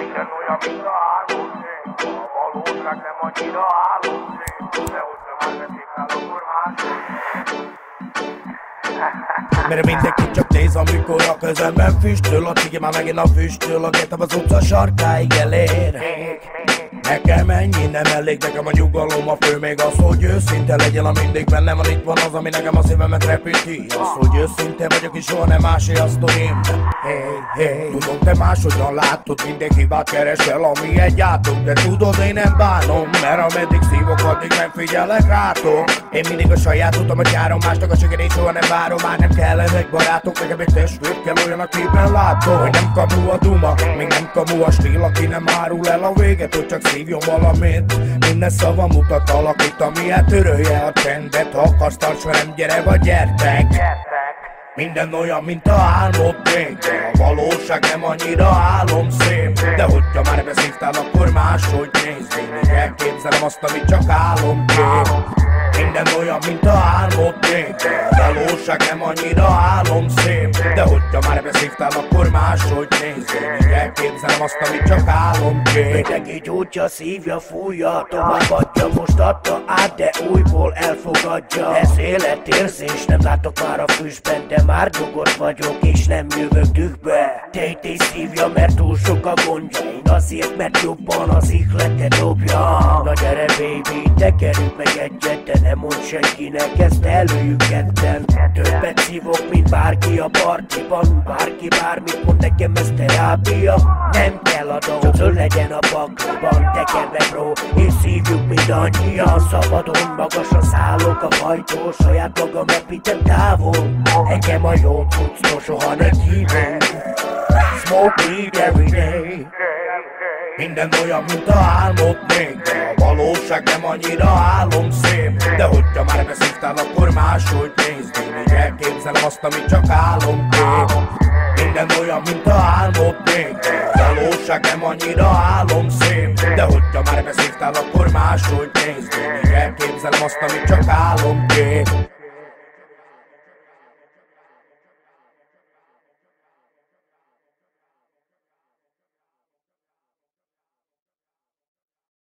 Minden olyan, mint a álmodnék A valóság nem annyira álomszép De hogyha már beszéltál, akkor máshogy mert mindenki csak néz, amikor a közelben füstöl A cigi már megint a füstöl, a getem az utca sarkáig elér Nekem ennyi nem elég, nekem a nyugalom a fő Még az, hogy őszinte legyen, a mindig bennem van Itt van az, ami nekem a szívemet repíti Az, hogy őszinte vagyok, és soha nem másé a sztorim Hey, hey, tudom, te máshogyan látod Mindig hibát keresel, ami egy átok De tudod, én nem bánom, mert ameddig szívok, addig nem figyelek rátok. Én mindig a saját utam, hogy járom másnak a segedély, soha nem várom Már nem kellenek barátok, nekem egy testvér kell olyan, akiben látom Hogy nem kamu a duma, még nem kamu a stíl Aki nem árul el a véget, hogy csak szívjon valamit. Minden szava mutat alakít, ami eltörölje a csendet Ha akarsz tarts velem, gyere vagy gyertek. Minden olyan, mint a álmod még A valóság nem annyira álom szép. De hogyha már beszívtál, akkor máshogy nézd. Én elképzelem azt, amit csak álomkép minden olyan, mint a álmod még Valóság nem annyira álom szép. De hogyha már beszívtál, akkor máshogy néz Én elképzelem azt, amit csak álom kép Mindenki gyújtja, szívja, fújja Továbbadja, most adta át, de újból elfogadja. Ez életérzés, nem látok már a füstben De már nyugodt vagyok, és nem jövök dühbe. Tété szívja, mert túl sok a gondja azért, mert jobban az ihlete dobja. Na gyere baby, tekerjük meg egyet, de nem mond senkinek, ezt előjük ketten. Többet szívok, mint bárki a partiban. Bárki bármit mond nekem, ez terápia. Nem kell a dolog, legyen a pakliban. Tekerve bro, és szívjuk mindannyian. Szabadon magasra szállok a fajtól Saját magam epítem távol. Engem a jó tudsz, soha ne hívunk. Smoke weed every day minden olyan, mint a álmod még. De a valóság nem annyira álom szép. De hogyha már beszívtál, akkor máshogy nézd. Így elképzelem azt, amit csak álomkép minden olyan, mint a álmod még. De a valóság nem annyira álom szép. De hogyha már beszívtál, akkor máshogy nézd. Így elképzelem azt, amit csak álomkép